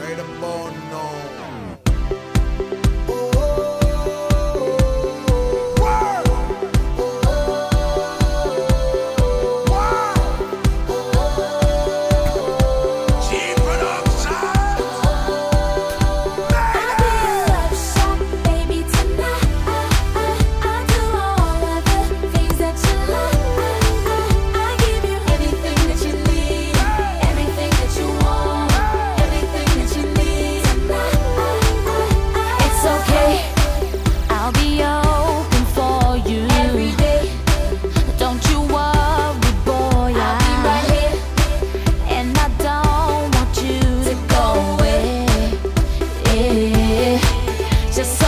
right about now. just so